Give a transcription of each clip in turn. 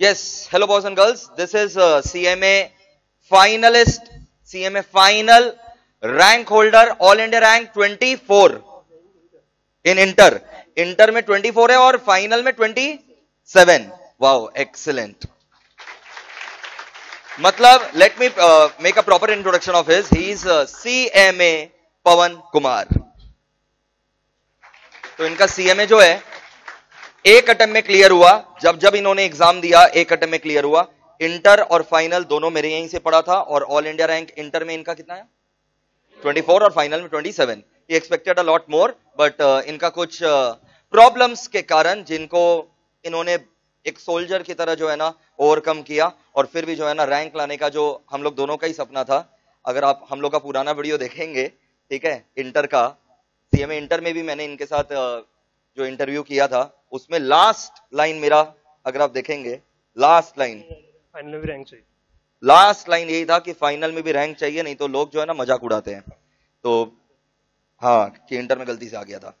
Yes, hello boys and girls. This is uh, CMA finalist, CMA final rank holder, all India rank 24 in inter. Inter में 24 है और final में 27 wow excellent मतलब let me make a proper introduction of his he is C M A Pawan Kumar तो इनका CMA जो है एक अटेम्प में क्लियर हुआ। जब जब इन्होंने एग्ज़ाम दिया एक अटेम्प में क्लियर हुआ। इंटर और फाइनल दोनों मेरे यहीं से पढ़ा था और ऑल इंडिया रैंक इंटर में इनका कितना है? 24 और फाइनल में 27 ही expected a lot more but इनका कुछ प्रॉब्लम्स uh, के कारण जिनको इन्होंने एक सोल्जर की तरह जो है ना ओवरकम किया और फिर भी जो है ना रैंक लाने का जो हम लोग दोनों का ही सपना था। अगर आप हम लोग का पुराना वीडियो देखेंगे ठीक है इंटर का। सीएमए इंटर में भी मैंने इनके साथ uh, जो इंटरव्यू किया था उसमें लास्ट लाइन मेरा अगर आप देखेंगे लास्ट लाइन फाइनल में भी रैंक चाहिए। लास्ट लाइन यही था कि फाइनल में भी रैंक चाहिए नहीं तो लोग जो है ना मज़ाक उड़ाते हैं। तो हाँ कि इंटर में गलती से आ गया था।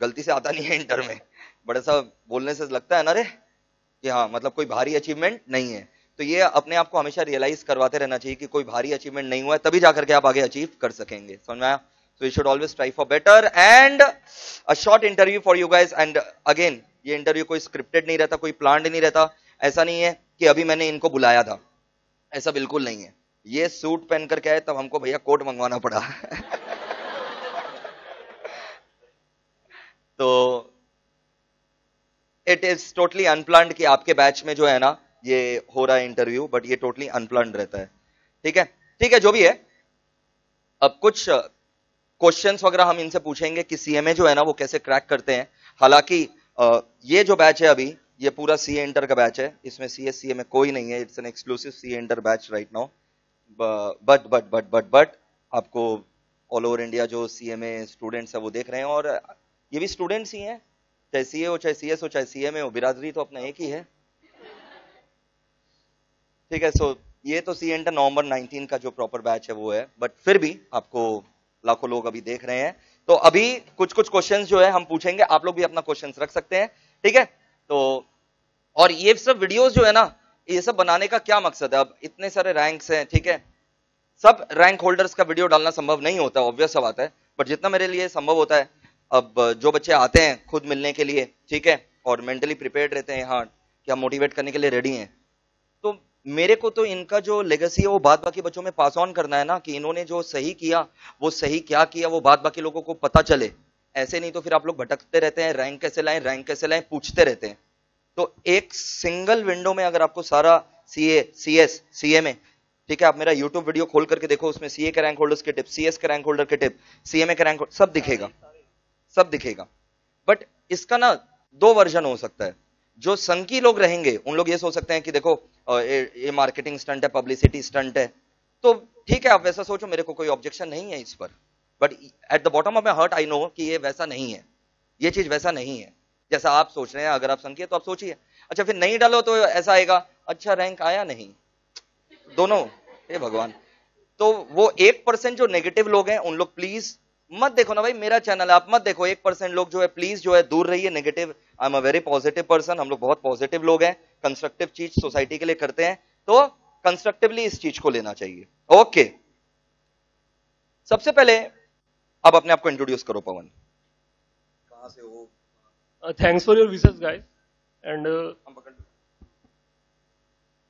गलती से आता नहीं है इंटर में। बड़े सा बोलने से लगता है ना रे कि हाँ मतलब कोई भारी अचीवमेंट नहीं है। तो ये अपने आप को हमेशा रियलाइज़ करवाते रहना चाहिए कि कोई भारी अचीवमेंट नहीं हुआ है तभी जाकर के आप आगे अचीव कर सकेंगे। समझ में आया So you should always try for better. And a short interview for you guys. And again, ये इंटरव्यू कोई स्क्रिप्टेड नहीं रहता, कोई प्लान नहीं रहता। ऐसा नहीं है कि अभी मैंने इनको बुलाया था। ऐसा बिल्कुल नहीं है। ये सूट पहन कर आए तब हमको भैया कोट मंगवाना पड़ा। तो इट इज़ टोटली अनप्लान्ड कि आपके बैच में जो है ना, ये हो रहा है इंटरव्यू बट ये टोटली अनप्लान्ड रहता है। ठीक है? ठीक है, जो भी है। अब कुछ क्वेश्चंस वगैरह हम इनसे पूछेंगे कि सीएमए जो है ना वो कैसे क्रैक करते हैं। हालाँकि ये जो बैच है अभी, ये पूरा सी इंटर का बैच है। इसमें सी एस कोई नहीं है। It's an exclusive C inter batch right now but but but but but आपको ऑल ओवर इंडिया जो सी एम ए स्टूडेंट्स है वो देख रहे हैं और ये भी स्टूडेंट्स ही हैं। चाहे सी ए हो, चाहे सी एस हो, चाहे सी एम ए हो, बिरादरी तो अपना एक ही है। ठीक है सो ये तो सीए इंटर नवंबर 19 का जो प्रॉपर बैच है वो है। बट फिर भी आपको लाखों लोग अभी देख रहे हैं। तो अभी कुछ कुछ क्वेश्चंस जो है, हम पूछेंगे। आप लोग भी अपना क्वेश्चंस रख सकते हैं, ठीक है? तो और ये सब वीडियोस जो है ना, ये सब बनाने का क्या मकसद है? अब इतने सारे रैंक्स हैं, ठीक है? सब रैंक होल्डर्स का वीडियो डालना संभव नहीं होता ऑब्वियस सा बात है। बट जितना मेरे लिए संभव होता है, अब जो बच्चे आते हैं खुद मिलने के लिए, ठीक है? और मेंटली प्रिपेयर्ड रहते हैं हाँ कि हम मोटिवेट करने के लिए रेडी हैं। तो मेरे को तो इनका जो लेगेसी है, वो बाद बाकी बच्चों में पास ऑन करना है ना, कि इन्होंने जो सही किया, वो सही क्या किया, वो बाद बाकी लोगों को पता चले। ऐसे नहीं तो फिर आप लोग भटकते रहते हैं रैंक कैसे लाएँ रैंक कैसे लाएँ, पूछते रहते हैं। तो एक सिंगल विंडो में अगर आपको सारा सी ए सी एस सी एम ए ठीक है, आप मेरा यूट्यूब वीडियो खोल करके देखो, उसमें सीए के रैंक होल्डर्स के टिप सी एस के रैंक होल्डर के टिप सीएमए के रैंक सब दिखेगा। सब दिखेगा। बट इसका ना दो वर्जन हो सकता है। जो संकी लोग रहेंगे, उन लोग ये सोच सकते हैं कि देखो ये मार्केटिंग स्टंट है पब्लिसिटी स्टंट है। तो ठीक है, आप वैसा सोचो, मेरे को कोई ऑब्जेक्शन नहीं है इस पर। But at the bottom of my heart I know कि ये वैसा नहीं है। ये चीज़ वैसा नहीं है। जैसा आप सोच रहे हैं, अगर आप संकी तो आप सोचिए। अच्छा फिर नहीं डालो तो ऐसा आएगा अच्छा रैंक आया नहीं। दोनों, हे भगवान। तो वो एक परसेंट जो नेगेटिव लोग हैं, उन लोग प्लीज़ मत देखो ना भाई मेरा चैनल है आप मत देखो एक परसेंट लोग जो है प्लीज़ जो है दूर रहिए negative I am a very positive person हम लोग बहुत पॉजिटिव लोग हैं कंस्ट्रक्टिव चीज़ सोसाइटी के लिए करते हैं तो कंस्ट्रक्टिवली इस चीज़ को लेना चाहिए। Okay okay. सबसे पहले अब अपने आप को इंट्रोड्यूस करो पवन। कहाँ से हो? Thanks for your wishes guys and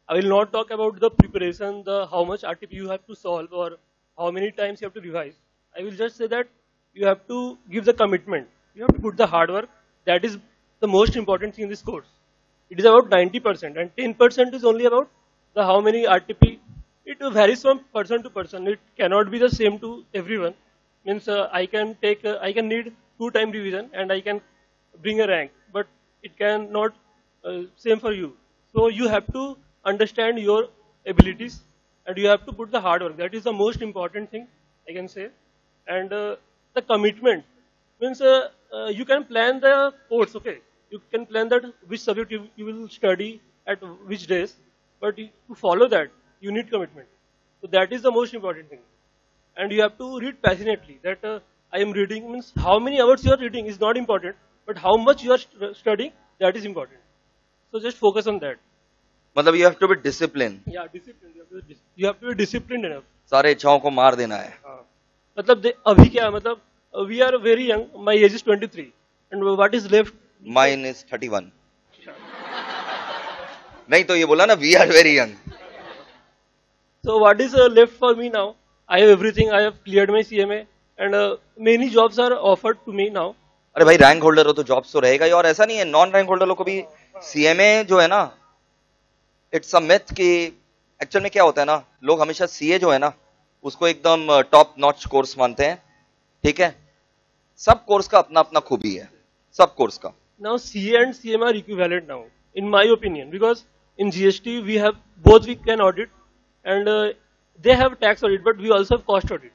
I will not talk about the preparation, the how much RTP you have to solve or how many times you have to revise. I will just say that you have to give the commitment. You have to put the hard work. That is the most important thing in this course. It is about 90% and 10% is only about the how many RTP. It varies from person to person. It cannot be the same to everyone. Means uh, I can take, uh, I can need two time revision and I can bring a rank, but it can not uh, same for you. So you have to understand your abilities and you have to put the hard work. That is the most important thing I can say and uh, the commitment means uh, uh, you can plan the course, okay? You can plan that which subject you, you will study at which days, but to follow that, you need commitment. So that is the most important thing. And you have to read passionately. That uh, I am reading means how many hours you are reading is not important, but how much you are st studying, that is important. So just focus on that. मतलब you have to be discipline Yeah, discipline. You have to, be dis- you have to be disciplined enough. सारे इच्छाओं को मार देना है हाँ. मतलब दे- अभी क्या है मतलब we are very young my age is twenty three and what is left mine is thirty one नहीं तो ये बोला ना we are very young is uh, left for me now? I have everything. I have cleared my CMA, and uh, many jobs are offered to me now. अरे भाई rank holder हो तो jobs तो रहेगा ही। और ऐसा नहीं है नॉन रैंक होल्डर को भी सीएमए जो है ना इट्स अ मिथ कि एक्चुअल में क्या होता है ना लोग हमेशा सीए जो है ना उसको एकदम टॉप नॉच कोर्स मानते हैं। ठीक है? सब कोर्स का अपना अपना खूबी है। सब कोर्स का। Now C and C M R equivalent now in my opinion because in GST we have both we can audit and they have tax audit but we also cost audit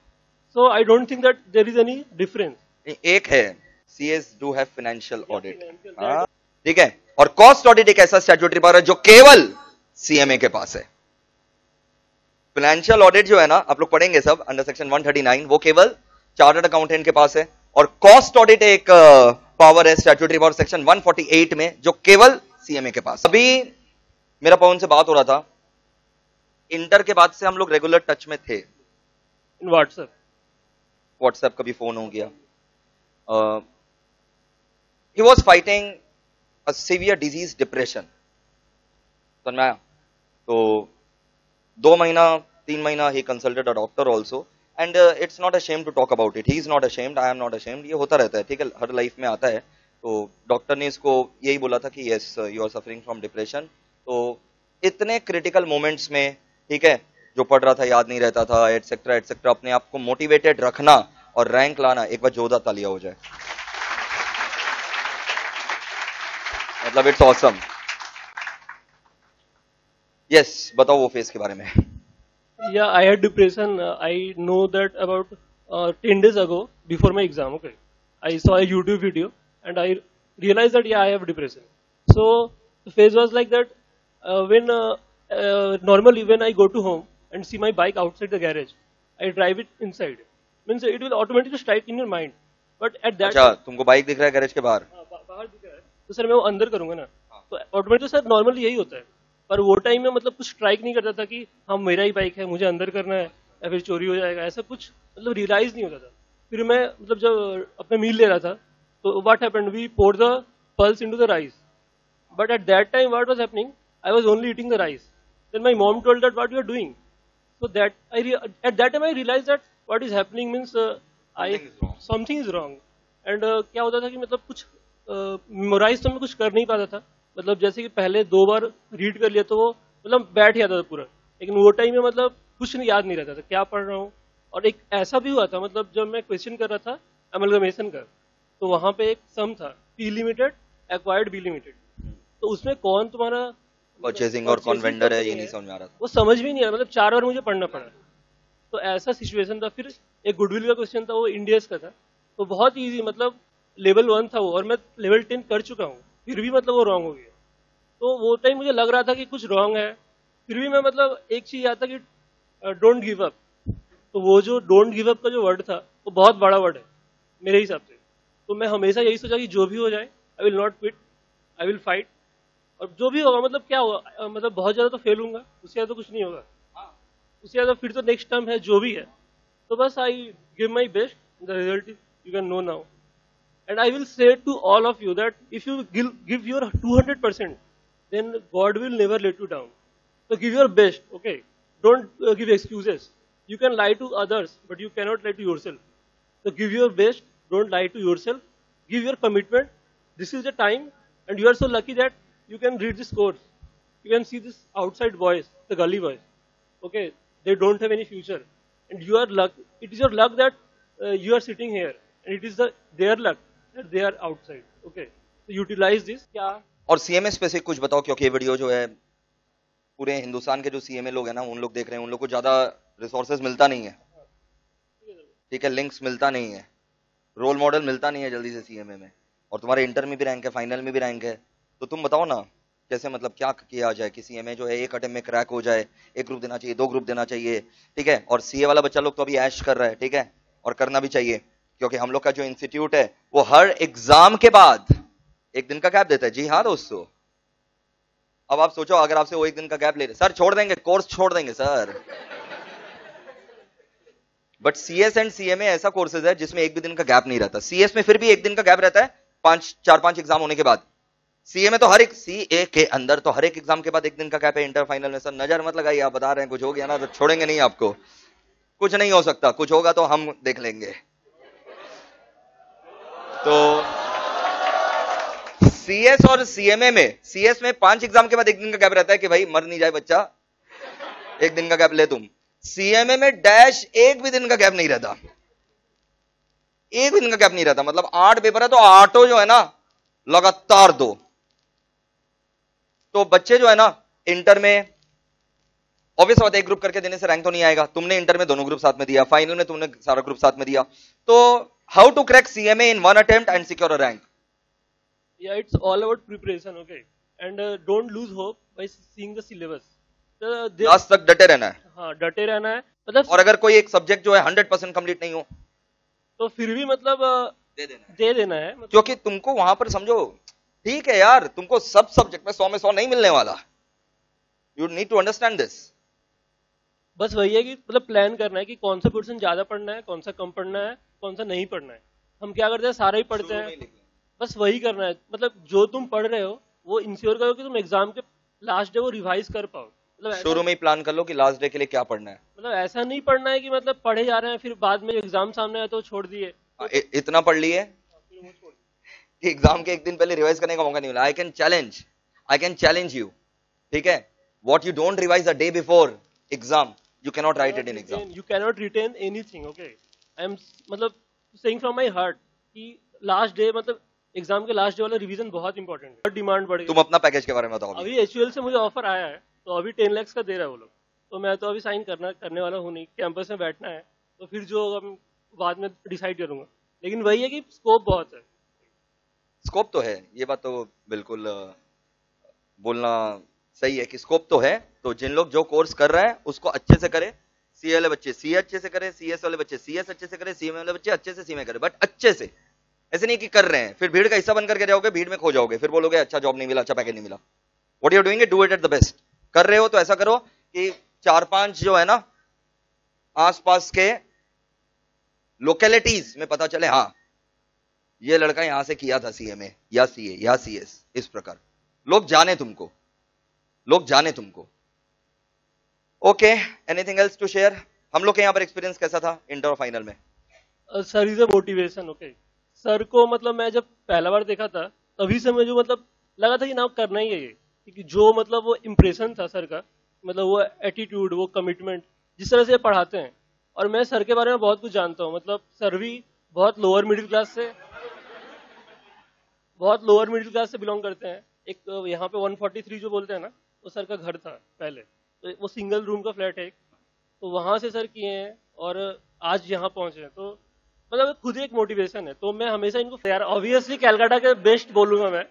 so I don't think that there is any difference एक है C S do have financial audit ठीक है? और cost audit एक ऐसा statutory power है जो केवल सीएमए के पास है। फाइनेंशियल ऑडिट जो है ना आप लोग पढ़ेंगे सब अंडर सेक्शन 139 वो केवल चार्टर्ड अकाउंटेंट के पास है। और कॉस्ट ऑडिट एक पावर है स्टैट्यूटरी पावर सेक्शन 148 में जो केवल सीएमए के पास अभी मेरा पवन से बात हो रहा था। इंटर के बाद से हम लोग रेगुलर टच में थे। WhatsApp. व्हाट्सएप का भी फ़ोन हो गया। He was fighting a severe disease depression समझ में आया तो दो महीना, तीन महीना he consulted a doctor also and it's not ashame to talk about it he is not ashamed I am not ashamed ये होता रहता है, ठीक है? हर लाइफ में आता है। तो डॉक्टर ने इसको यही बोला था कि yes you are suffering from depression तो इतने क्रिटिकल मोमेंट्स में, ठीक है, जो पढ़ रहा था, याद नहीं रहता था एटसेट्रा एटसेट्रा अपने आप को मोटिवेटेड रखना और रैंक लाना, एक बार जोरदार तालिया हो जाए। मतलब इट्स ऑसम यस बताओ वो फ़ेज़ के बारे में। Yeah I had depression I know that about ten days ago before my exam okay I saw I YouTube video and I realise that yeah I have depression so phase was like that when normal even I go to home and see my bike outside the garage I drive it inside means it will automatically strike in your mind but at that तुमको bike दिख रहा है garage के बाहर? बाहर दिख रहा है। तो सर मैं वो अंदर करूँगा ना। हाँ। तो ऑटोमेटिकली सर नॉर्मली यही होता है। पर वो टाइम में मतलब कुछ स्ट्राइक नहीं करता था कि हाँ मेरा ही बाइक है मुझे अंदर करना है या फिर चोरी हो जाएगा ऐसा कुछ मतलब रियलाइज़ नहीं होता था। फिर मैं मतलब जब अपना मील ले रहा था तो what happened we pour the pulse into the rice but at that time what was happening I was only eating the rice then my mom told that what you are doing so that I rea- at that time I realized that what is happening means uh, I Something is wrong. something is wrong. And uh, क्या होता था कि मतलब कुछ memorise uh, तो मैं कुछ कर नहीं पाता था। मतलब जैसे कि पहले दो बार रीड कर लिया तो वो मतलब बैठ जाता था पूरा। लेकिन वो टाइम में मतलब कुछ नहीं याद नहीं रहता था क्या पढ़ रहा हूँ। और एक ऐसा भी हुआ था मतलब जब मैं क्वेश्चन कर रहा था अमलगमेशन का तो वहाँ पे एक सम था P limited acquired B limited तो उसमें कौन तुम्हारा परचेजिंग और कौन वेंडर है ये नहीं समझ में आ रहा था। वो समझ भी नहीं आया मतलब चार बार मुझे पढ़ना पड़ा। तो ऐसा सिचुएशन था। फिर एक गुडविल का क्वेश्चन था वो इंडियस का था। तो बहुत ईजी मतलब लेवल वन था वो और मैं लेवल टेन कर चुका हूँ। फिर भी मतलब वो रॉन्ग हो गया। तो वो टाइम मुझे लग रहा था कि कुछ रॉन्ग है। फिर भी मैं मतलब एक चीज़ याद था कि डोंट गिव अप तो वो जो डोंट गिव अप का जो वर्ड था वो बहुत बड़ा वर्ड है मेरे हिसाब से। तो मैं हमेशा यही सोचा कि जो भी हो जाए I will not quit I will fight और जो भी होगा मतलब क्या होगा मतलब बहुत ज़्यादा तो फेल होऊँगा उससे ज़्यादा कुछ नहीं होगा। उससे ज़्यादा फिर तो नेक्स्ट टर्म है जो भी है। तो बस I give my best the result you can know now and I will say to all of you that if you give, your 200%, then God will never let you down. So give your best, okay? Don't uh, give excuses. You can lie to others, but you cannot lie to yourself. So give your best, don't lie to yourself. Give your commitment. This is the time, and you are so lucky that you can read this course. You can see this outside boys, the gully boys. Okay, they don't have any future, and you are luck. It is your luck that uh, you are sitting here, and it is the their luck that they are outside. Okay, so utilize this. क्या? और CMS पे से कुछ बताओ क्योंकि ये video जो है पूरे हिंदुस्तान के जो सीएमए लोग हैं ना उन लोग देख रहे हैं उन लोग को ज़्यादा रिसोर्सेज मिलता नहीं है। ठीक है लिंक्स मिलता नहीं है। रोल मॉडल मिलता नहीं है जल्दी से सीएमए में। और तुम्हारे इंटर में भी रैंक है फाइनल में भी रैंक है। तो तुम बताओ ना कैसे मतलब क्या किया जाए कि सीएमए जो है एक अटेम्प में क्रैक हो जाए एक ग्रुप देना चाहिए दो ग्रुप देना चाहिए। ठीक है? और सीए वाला बच्चा लोग तो अभी ऐश कर रहा है ठीक है? और करना भी चाहिए। क्योंकि हम लोग का जो इंस्टीट्यूट है, वो हर एग्ज़ाम के बाद, एक दिन का गैप देता है। जी हाँ दोस्तों। अब आप सोचो, अगर आपसे वो एक दिन का गैप ले रहे सर, छोड़ देंगे कोर्स छोड़ देंगे, sir. But CS and CMA ऐसा कोर्सेज है जिसमें एक भी दिन का गैप नहीं रहता। सीएस में फिर भी एक दिन का गैप रहता है, पाँच, चार, पाँच एग्ज़ाम होने के बाद। सीए में तो हर एक सी ए के अंदर तो हर एक एग्ज़ाम के बाद एक दिन का गैप है इंटर फाइनल में। सर, नज़र मत लगाइए, आप बता रहे हैं, कुछ हो गया ना तो छोड़ेंगे नहीं आपको। कुछ नहीं हो सकता, कुछ होगा तो हम देख लेंगे। तो सीएस और सीएमए में सीएस में पाँच एग्ज़ाम के बाद एक दिन का गैप रहता है कि भाई मर नहीं जाए बच्चा। एक दिन का गैप ले तुम। सीएमए में डैश एक भी दिन का गैप नहीं रहता। एक भी दिन का गैप नहीं रहता। मतलब आठ पेपर है तो आठों जो है ना, लगातार दो। तो बच्चे जो है ना इंटर में ऑब्वियस बात एक ग्रुप करके देने से रैंक तो नहीं आएगा। तुमने इंटर में दोनों ग्रुप साथ में दिया। फाइनल में तुमने सारा ग्रुप साथ में दिया। तो how to crack CMA in one attempt and secure a rank Yeah, it's all about preparation, okay. And uh, don't lose hope by seeing the syllabus. Last तक डटे रहना है। हाँ डटे रहना है। मतलब और अगर कोई एक सब्जेक्ट जो है हंड्रेड परसेंट कंप्लीट नहीं हो। तो फिर भी मतलब अ, दे देना दे देना है मतलब क्योंकि तुमको वहाँ पर समझो ठीक है यार तुमको सब सब्जेक्ट में सौ में सौ नहीं मिलने वाला। You need to understand this बस वही है कि मतलब प्लान करना है कि कौन सा पोर्सन ज़्यादा पढ़ना है कौन सा कम पढ़ना है कौन सा नहीं पढ़ना है। हम क्या करते हैं सारा ही पढ़ते हैं। बस वही करना है। मतलब जो तुम पढ़ रहे हो वो इंश्योर करो कि तुम एग्ज़ाम के लास्ट डे वो रिवाइज कर पाओ। मतलब शुरू में ही प्लान कर लो कि लास्ट डे के लिए क्या पढ़ना है। मतलब ऐसा नहीं पढ़ना है कि मतलब पढ़े जा रहे हैं फिर बाद में एग्ज़ाम सामने आया तो छोड़ दिए। इतना पढ़ लिए? एग्ज़ाम के एक दिन पहले रिवाइज करने का मौका नहीं मिला। I can challenge I can challenge you ठीक है? What you don't revise a day before exam you cannot write it in exam you cannot retain anything okay I am मतलब सेइंग फ्रॉम माय हार्ट कि last day मतलब exam के last day वाला revision बहुत important है। Demand बढ़ तुम अपना पैकेज के बारे में बताओ अभी। एचयूएल से मुझे ऑफ़र आया है तो अभी टेन लैक्स का दे रहा है वो लोग। तो मैं तो अभी साइन करना करने वाला हूँ नहीं। कैंपस में बैठना है तो फिर जो होगा मैं बाद में डिसाइड करूँगा। लेकिन वही है कि स्कोप बहुत है। स्कोप तो है ये बात तो बिल्कुल बोलना सही है कि स्कोप तो है तो जिन लोग जो कोर्स कर रहे हैं, उसको अच्छे से करे। सी वाले बच्चे सी अच्छे से करे सीएस वाले बच्चे सीएस अच्छे से करे सी वाले बच्चे अच्छे से सी करे बट अच्छे से। ऐसे नहीं कि कर रहे हैं, फिर भीड़ का हिस्सा बन करके जाओगे, भीड़ में खो जाओगे, फिर बोलोगे अच्छा जॉब नहीं मिला अच्छा पैकेज नहीं मिला। What you're doing do it at the best कर रहे हो तो ऐसा करो कि चार पाँच जो है ना, आसपास के लोकेलिटीज में पता चले हाँ ये लड़का यहाँ से किया था सीएमए या सीए या सीएस इस प्रकार। लोग जाने तुमको। लोग जाने तुमको। Okay anything else to share हम लोग के यहाँ पर एक्सपीरियंस कैसा था इंटर फाइनल में? Sir is a motivation okay sir को मतलब मैं जब पहला बार देखा था, तभी से मुझे मतलब लगा था कि ना करना ही है ये। क्योंकि जो मतलब वो इम्प्रेशन था सर का मतलब वो एटीट्यूड वो कमिटमेंट जिस तरह से पढ़ाते हैं। और मैं सर के बारे में बहुत कुछ जानता हूँ मतलब सर भी बहुत लोअर मिडिल क्लास से, बहुत लोअर मिडिल क्लास से बिलोंग करते हैं। एक यहाँ पे 143 जो बोलते हैं ना वो सर का घर था पहले। तो वो सिंगल रूम का फ्लैट है एक। तो वहाँ से सर किए हैं और आज यहाँ पहुँचे हैं। तो मतलब खुद ही एक मोटिवेशन है। तो मैं हमेशा इनको यार ऑब्वियसली कैलकाटा के बेस्ट बोलूँगा मैं।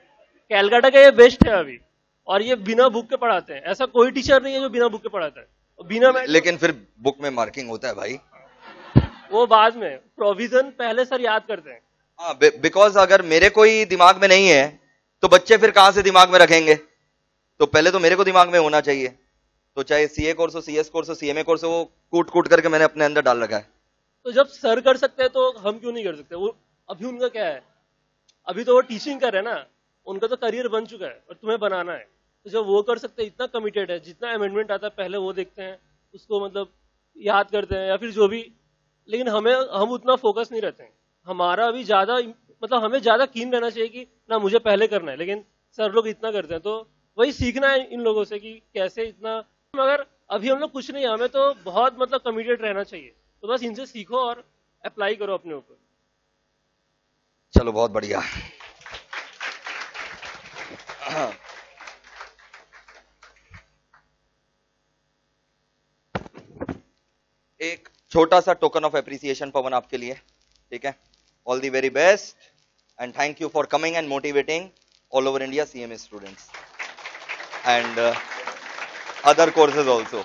कैलकाटा के ये बेस्ट है अभी। और ये बिना बुक के पढ़ाते हैं। ऐसा कोई टीचर नहीं है जो बिना बुक के पढ़ाता है। बिना मैं लेकिन फिर बुक में मार्किंग होता है भाई। वो बाद में। प्रोविज़न पहले सर याद करते हैं। हाँ बिकॉज़ अगर मेरे कोई दिमाग में नहीं है तो बच्चे फिर कहाँ से दिमाग में रखेंगे? तो पहले तो मेरे को दिमाग में होना चाहिए। तो चाहे सीए कोर्स हो सीएस कोर्स हो सीएमए कोर्स हो, वो कूट कूट करके मैंने अपने अंदर डाल रखा है। तो जब सर कर सकते हैं तो हम क्यों नहीं कर सकते? वो अभी उनका क्या है? अभी तो वो टीचिंग कर रहे हैं ना। उनका तो करियर बन चुका है और तुम्हें बनाना है। तो जब वो कर सकते हैं, इतना कमिटेड है, जितना अमेंडमेंट आता है, पहले वो देखते हैं, उसको मतलब याद करते हैं या फिर जो भी। लेकिन हमें, हम उतना फोकस नहीं रहते हैं। हमारा अभी ज़्यादा मतलब हमें ज़्यादा कीन रहना चाहिए कि ना मुझे पहले करना है, लेकिन सर लोग इतना करते हैं तो वही सीखना है इन लोगों से कि कैसे इतना मगर अभी हम लोग कुछ नहीं, हमें तो बहुत मतलब कमिटेड रहना चाहिए। तो बस इनसे सीखो और अप्लाई करो अपने ऊपर। चलो, बहुत बढ़िया। एक छोटा सा टोकन ऑफ़ एप्रिसिएशन पवन, आपके लिए। ठीक है? All the very best and thank you for coming and motivating all over India CMA students and other courses also